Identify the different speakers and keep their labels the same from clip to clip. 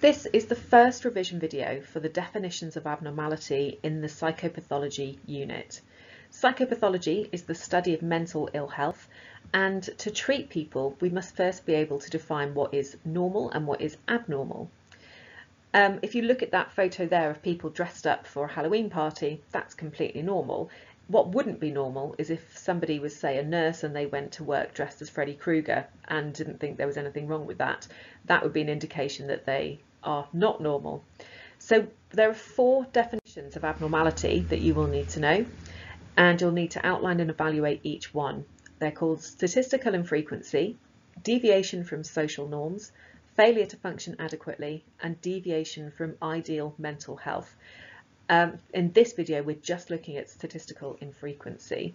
Speaker 1: This is the first revision video for the definitions of abnormality in the psychopathology unit. Psychopathology is the study of mental ill health and to treat people we must first be able to define what is normal and what is abnormal. Um, if you look at that photo there of people dressed up for a Halloween party, that's completely normal. What wouldn't be normal is if somebody was, say, a nurse and they went to work dressed as Freddy Krueger and didn't think there was anything wrong with that. That would be an indication that they are not normal. So there are four definitions of abnormality that you will need to know and you'll need to outline and evaluate each one. They're called statistical infrequency, deviation from social norms, failure to function adequately and deviation from ideal mental health. Um, in this video we're just looking at statistical infrequency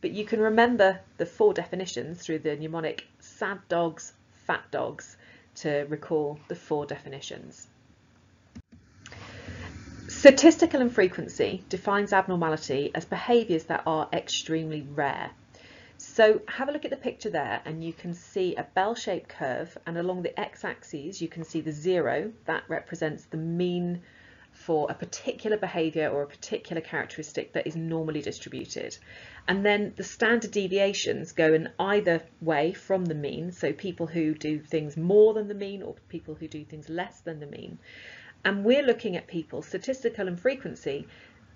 Speaker 1: but you can remember the four definitions through the mnemonic sad dogs, fat dogs to recall the four definitions. Statistical infrequency defines abnormality as behaviours that are extremely rare. So have a look at the picture there and you can see a bell-shaped curve and along the x-axis you can see the zero that represents the mean for a particular behaviour or a particular characteristic that is normally distributed. And then the standard deviations go in either way from the mean, so people who do things more than the mean or people who do things less than the mean. And we're looking at people, statistical infrequency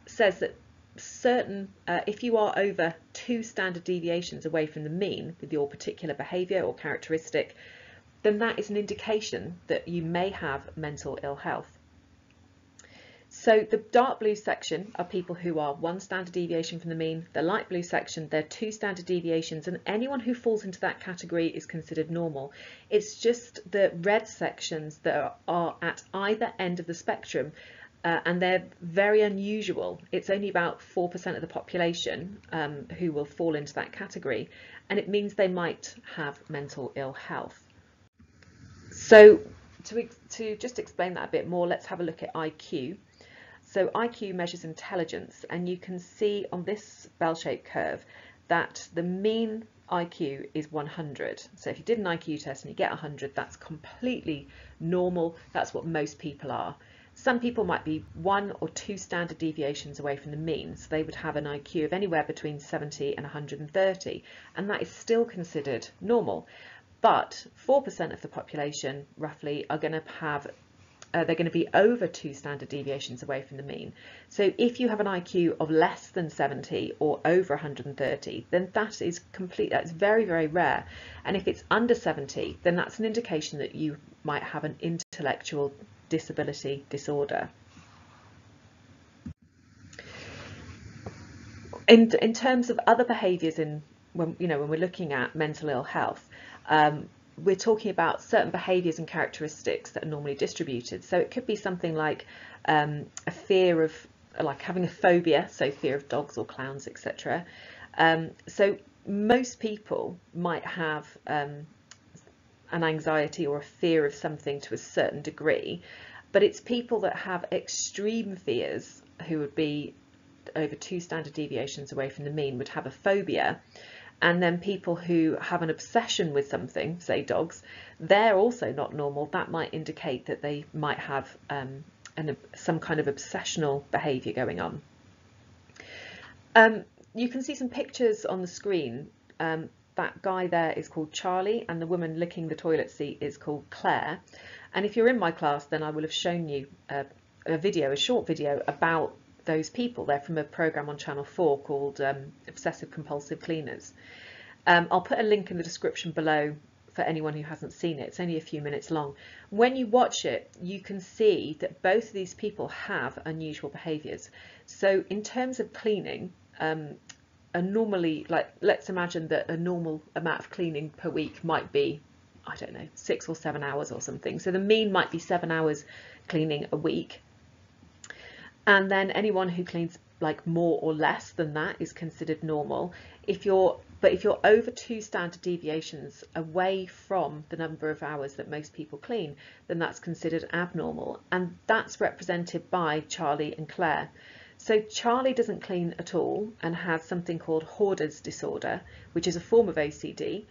Speaker 1: says that certain, uh, if you are over two standard deviations away from the mean with your particular behaviour or characteristic, then that is an indication that you may have mental ill health. So the dark blue section are people who are one standard deviation from the mean. The light blue section, they're two standard deviations and anyone who falls into that category is considered normal. It's just the red sections that are, at either end of the spectrum uh, and they're very unusual. It's only about 4% of the population um, who will fall into that category and it means they might have mental ill health. So to, to just explain that a bit more, let's have a look at IQ. So IQ measures intelligence and you can see on this bell-shaped curve that the mean IQ is 100. So if you did an IQ test and you get 100, that's completely normal. That's what most people are. Some people might be one or two standard deviations away from the mean, so they would have an IQ of anywhere between 70 and 130, and that is still considered normal. But 4% of the population, roughly, are going to have uh, they're going to be over two standard deviations away from the mean. So if you have an IQ of less than 70 or over 130, then that is complete, that's very, very rare. And if it's under 70, then that's an indication that you might have an intellectual disability disorder. In, in terms of other behaviours in when you know when we're looking at mental ill health, um, we're talking about certain behaviours and characteristics that are normally distributed. So it could be something like um, a fear of, like having a phobia, so fear of dogs or clowns, etc. Um, so most people might have um, an anxiety or a fear of something to a certain degree, but it's people that have extreme fears who would be over two standard deviations away from the mean would have a phobia and then people who have an obsession with something, say dogs, they're also not normal. That might indicate that they might have um, an, some kind of obsessional behaviour going on. Um, you can see some pictures on the screen. Um, that guy there is called Charlie and the woman licking the toilet seat is called Claire. And if you're in my class, then I will have shown you a, a video, a short video about those people. They're from a program on Channel 4 called um, Obsessive Compulsive Cleaners. Um, I'll put a link in the description below for anyone who hasn't seen it. It's only a few minutes long. When you watch it, you can see that both of these people have unusual behaviours. So in terms of cleaning, um, a normally, like, let's imagine that a normal amount of cleaning per week might be, I don't know, six or seven hours or something. So the mean might be seven hours cleaning a week and then anyone who cleans like more or less than that is considered normal. If you're but if you're over two standard deviations away from the number of hours that most people clean, then that's considered abnormal. And that's represented by Charlie and Claire. So Charlie doesn't clean at all and has something called hoarder's disorder, which is a form of OCD.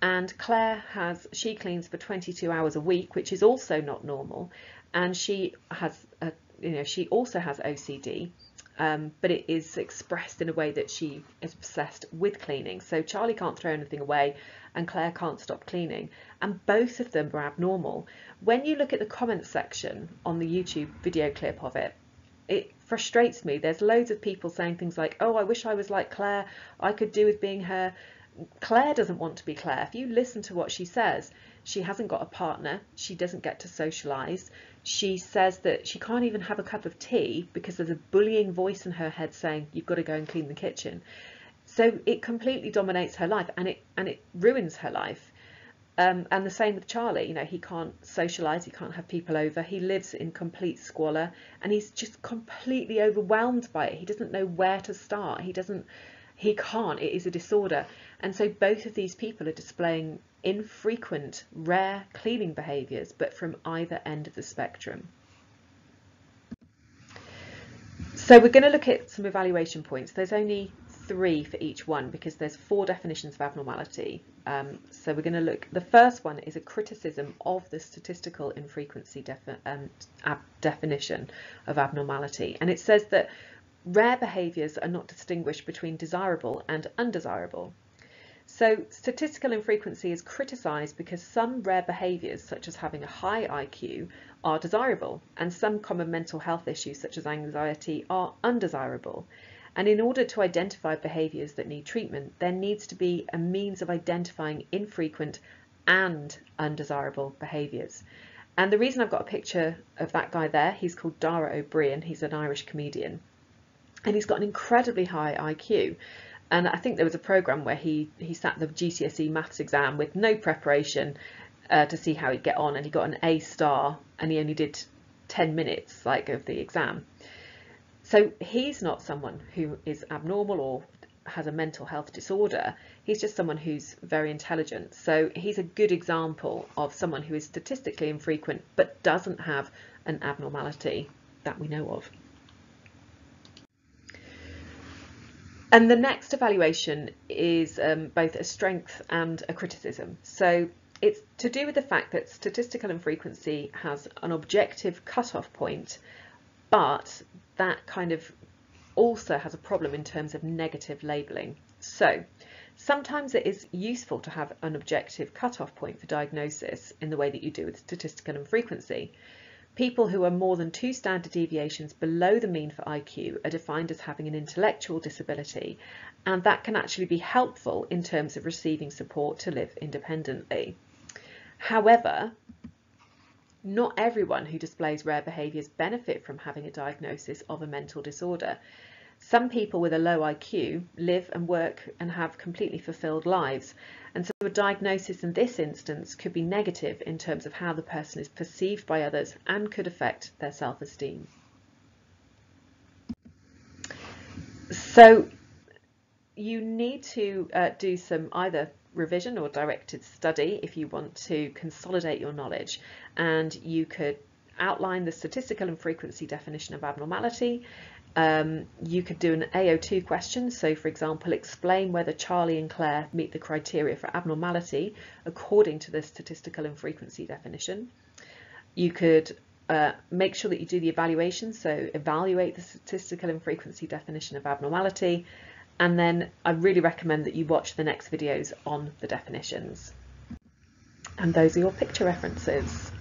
Speaker 1: And Claire has, she cleans for 22 hours a week, which is also not normal and she has, a, you know, she also has OCD, um, but it is expressed in a way that she is obsessed with cleaning. So Charlie can't throw anything away and Claire can't stop cleaning. And both of them are abnormal. When you look at the comments section on the YouTube video clip of it, it frustrates me. There's loads of people saying things like, oh, I wish I was like Claire. I could do with being her. Claire doesn't want to be Claire. If you listen to what she says, she hasn't got a partner. She doesn't get to socialise. She says that she can't even have a cup of tea because there's a bullying voice in her head saying, you've got to go and clean the kitchen. So it completely dominates her life and it and it ruins her life. Um, and the same with Charlie, you know, he can't socialise, he can't have people over, he lives in complete squalor and he's just completely overwhelmed by it. He doesn't know where to start. He doesn't, he can't, it is a disorder. And so both of these people are displaying infrequent, rare cleaning behaviours, but from either end of the spectrum. So we're going to look at some evaluation points. There's only three for each one because there's four definitions of abnormality. Um, so we're going to look, the first one is a criticism of the statistical infrequency defi um, definition of abnormality. And it says that rare behaviours are not distinguished between desirable and undesirable. So statistical infrequency is criticised because some rare behaviours, such as having a high IQ, are desirable, and some common mental health issues, such as anxiety, are undesirable. And in order to identify behaviours that need treatment, there needs to be a means of identifying infrequent and undesirable behaviours. And the reason I've got a picture of that guy there, he's called Dara Ó Briain, he's an Irish comedian. And he's got an incredibly high IQ. And I think there was a programme where he, he sat the GCSE maths exam with no preparation uh, to see how he'd get on and he got an A star and he only did 10 minutes like of the exam. So he's not someone who is abnormal or has a mental health disorder. He's just someone who's very intelligent. So he's a good example of someone who is statistically infrequent but doesn't have an abnormality that we know of. And the next evaluation is um, both a strength and a criticism. So it's to do with the fact that statistical infrequency has an objective cutoff point, but that kind of also has a problem in terms of negative labelling. So sometimes it is useful to have an objective cutoff point for diagnosis in the way that you do with statistical infrequency. People who are more than two standard deviations below the mean for IQ are defined as having an intellectual disability and that can actually be helpful in terms of receiving support to live independently. However, not everyone who displays rare behaviours benefit from having a diagnosis of a mental disorder. Some people with a low IQ live and work and have completely fulfilled lives, and so a diagnosis in this instance could be negative in terms of how the person is perceived by others and could affect their self-esteem. So you need to uh, do some either revision or directed study if you want to consolidate your knowledge and you could outline the statistical infrequency definition of abnormality. Um, you could do an AO2 question, so for example, explain whether Charlie and Claire meet the criteria for abnormality according to the statistical infrequency definition. You could uh, make sure that you do the evaluation, so evaluate the statistical infrequency definition of abnormality, and then I really recommend that you watch the next videos on the definitions. And those are your picture references.